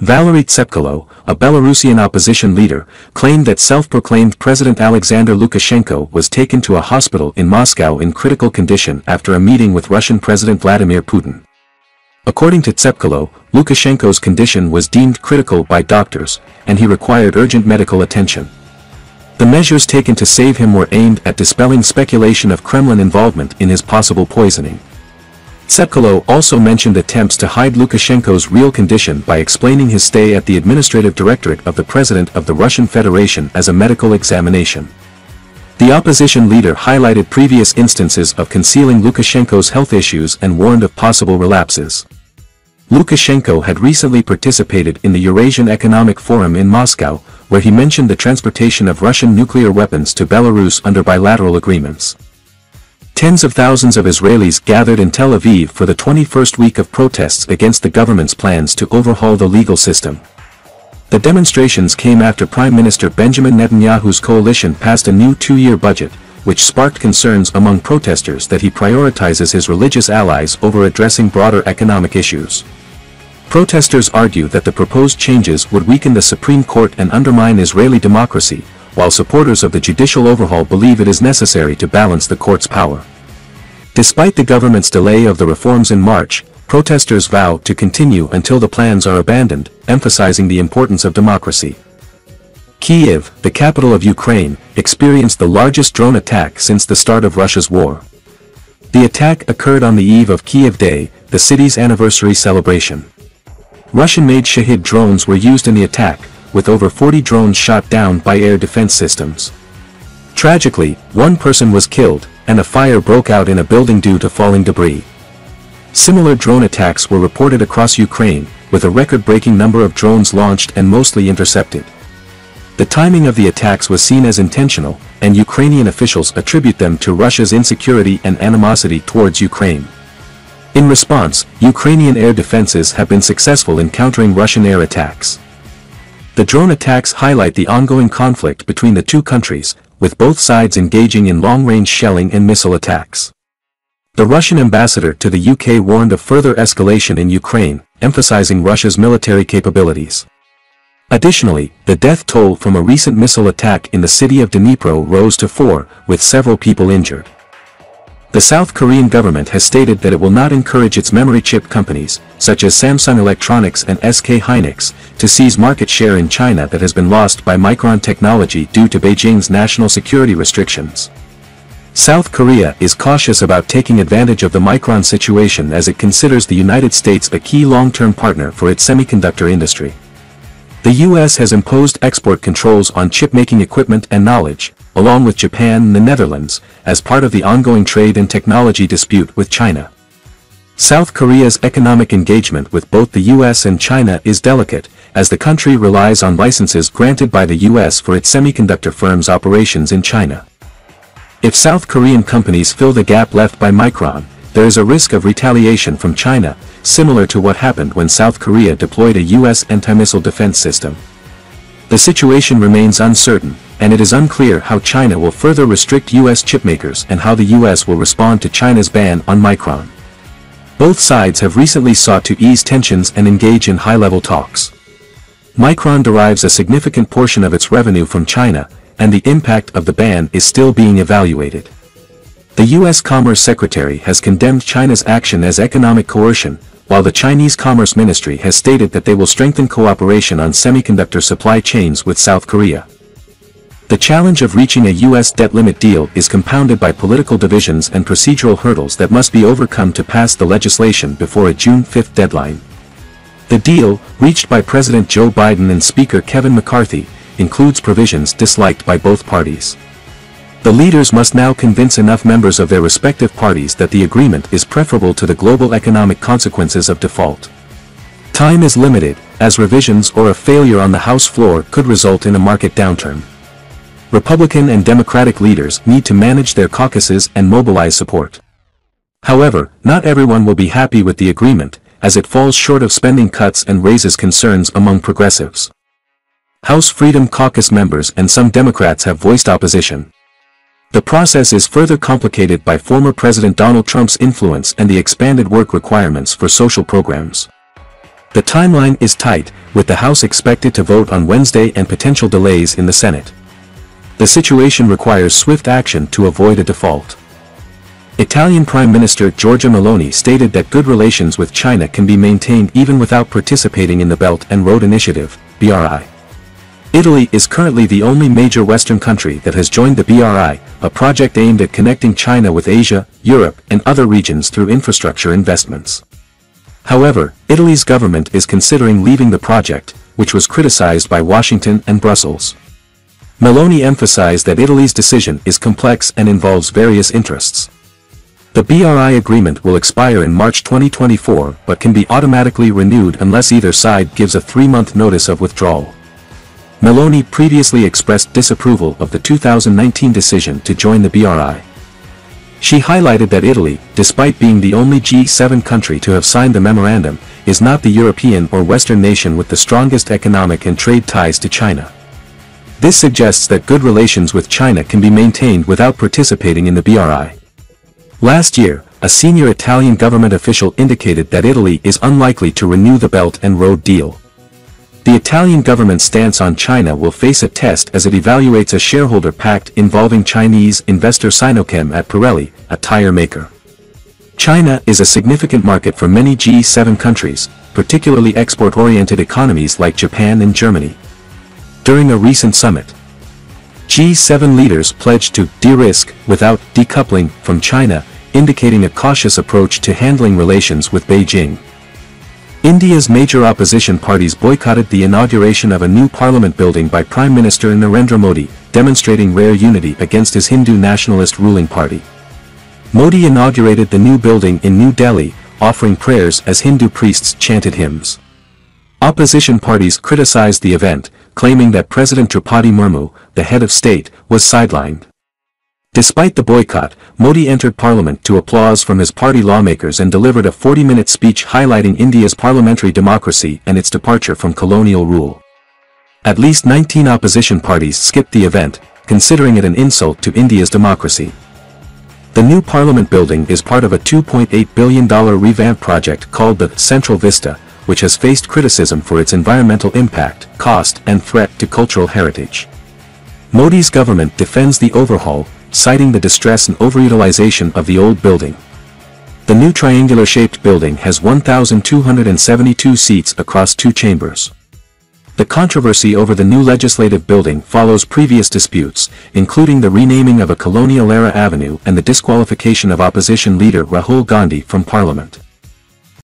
Valery Tsepkalo, a Belarusian opposition leader, claimed that self-proclaimed President Alexander Lukashenko was taken to a hospital in Moscow in critical condition after a meeting with Russian President Vladimir Putin. According to Tsepkalo, Lukashenko's condition was deemed critical by doctors, and he required urgent medical attention. The measures taken to save him were aimed at dispelling speculation of Kremlin involvement in his possible poisoning. Tsepkalo also mentioned attempts to hide Lukashenko's real condition by explaining his stay at the administrative directorate of the President of the Russian Federation as a medical examination. The opposition leader highlighted previous instances of concealing Lukashenko's health issues and warned of possible relapses. Lukashenko had recently participated in the Eurasian Economic Forum in Moscow, where he mentioned the transportation of Russian nuclear weapons to Belarus under bilateral agreements. Tens of thousands of Israelis gathered in Tel Aviv for the 21st week of protests against the government's plans to overhaul the legal system. The demonstrations came after Prime Minister Benjamin Netanyahu's coalition passed a new two-year budget, which sparked concerns among protesters that he prioritizes his religious allies over addressing broader economic issues. Protesters argue that the proposed changes would weaken the Supreme Court and undermine Israeli democracy, while supporters of the judicial overhaul believe it is necessary to balance the court's power. Despite the government's delay of the reforms in March, protesters vow to continue until the plans are abandoned, emphasizing the importance of democracy. Kiev, the capital of Ukraine, experienced the largest drone attack since the start of Russia's war. The attack occurred on the eve of Kiev Day, the city's anniversary celebration. Russian-made Shahed drones were used in the attack, with over 40 drones shot down by air defense systems. Tragically, one person was killed, and a fire broke out in a building due to falling debris. Similar drone attacks were reported across Ukraine, with a record-breaking number of drones launched and mostly intercepted. The timing of the attacks was seen as intentional, and Ukrainian officials attribute them to Russia's insecurity and animosity towards Ukraine. In response, Ukrainian air defenses have been successful in countering Russian air attacks. The drone attacks highlight the ongoing conflict between the two countries, with both sides engaging in long-range shelling and missile attacks. The Russian ambassador to the UK warned of further escalation in Ukraine, emphasizing Russia's military capabilities. Additionally, the death toll from a recent missile attack in the city of Dnipro rose to four, with several people injured. The South Korean government has stated that it will not encourage its memory chip companies, such as Samsung Electronics and SK Hynix, to seize market share in China that has been lost by Micron technology due to Beijing's national security restrictions. South Korea is cautious about taking advantage of the Micron situation as it considers the United States a key long-term partner for its semiconductor industry. The U.S. has imposed export controls on chip-making equipment and knowledge, along with Japan and the Netherlands, as part of the ongoing trade and technology dispute with China. South Korea's economic engagement with both the US and China is delicate, as the country relies on licenses granted by the US for its semiconductor firms' operations in China. If South Korean companies fill the gap left by Micron, there is a risk of retaliation from China, similar to what happened when South Korea deployed a US anti-missile defense system. The situation remains uncertain, and it is unclear how China will further restrict U.S. chipmakers and how the U.S. will respond to China's ban on Micron. Both sides have recently sought to ease tensions and engage in high-level talks. Micron derives a significant portion of its revenue from China, and the impact of the ban is still being evaluated. The U.S. Commerce Secretary has condemned China's action as economic coercion, while the Chinese Commerce Ministry has stated that they will strengthen cooperation on semiconductor supply chains with South Korea. The challenge of reaching a U.S. debt limit deal is compounded by political divisions and procedural hurdles that must be overcome to pass the legislation before a June 5 deadline. The deal, reached by President Joe Biden and Speaker Kevin McCarthy, includes provisions disliked by both parties. The leaders must now convince enough members of their respective parties that the agreement is preferable to the global economic consequences of default. Time is limited, as revisions or a failure on the House floor could result in a market downturn. Republican and Democratic leaders need to manage their caucuses and mobilize support. However, not everyone will be happy with the agreement, as it falls short of spending cuts and raises concerns among progressives. House Freedom Caucus members and some Democrats have voiced opposition. The process is further complicated by former President Donald Trump's influence and the expanded work requirements for social programs. The timeline is tight, with the House expected to vote on Wednesday and potential delays in the Senate. The situation requires swift action to avoid a default. Italian Prime Minister Giorgia Meloni stated that good relations with China can be maintained even without participating in the Belt and Road Initiative, BRI. Italy is currently the only major Western country that has joined the BRI, a project aimed at connecting China with Asia, Europe, and other regions through infrastructure investments. However, Italy's government is considering leaving the project, which was criticized by Washington and Brussels. Meloni emphasized that Italy's decision is complex and involves various interests. The BRI agreement will expire in March 2024 but can be automatically renewed unless either side gives a three-month notice of withdrawal. Meloni previously expressed disapproval of the 2019 decision to join the BRI. She highlighted that Italy, despite being the only G7 country to have signed the memorandum, is not the European or Western nation with the strongest economic and trade ties to China. This suggests that good relations with China can be maintained without participating in the BRI. Last year, a senior Italian government official indicated that Italy is unlikely to renew the Belt and Road deal. The Italian government's stance on China will face a test as it evaluates a shareholder pact involving Chinese investor Sinochem at Pirelli, a tire maker. China is a significant market for many G7 countries, particularly export-oriented economies like Japan and Germany. During a recent summit, G7 leaders pledged to de-risk without decoupling from China, indicating a cautious approach to handling relations with Beijing. India's major opposition parties boycotted the inauguration of a new parliament building by Prime Minister Narendra Modi, demonstrating rare unity against his Hindu nationalist ruling party. Modi inaugurated the new building in New Delhi, offering prayers as Hindu priests chanted hymns. Opposition parties criticized the event, claiming that President Draupadi Murmu, the head of state, was sidelined. Despite the boycott, Modi entered parliament to applause from his party lawmakers and delivered a 40-minute speech highlighting India's parliamentary democracy and its departure from colonial rule. At least 19 opposition parties skipped the event, considering it an insult to India's democracy. The new parliament building is part of a $2.8 billion revamp project called the Central Vista, which has faced criticism for its environmental impact, cost and threat to cultural heritage. Modi's government defends the overhaul, citing the distress and overutilization of the old building. The new triangular-shaped building has 1,272 seats across two chambers. The controversy over the new legislative building follows previous disputes, including the renaming of a colonial-era avenue and the disqualification of opposition leader Rahul Gandhi from parliament.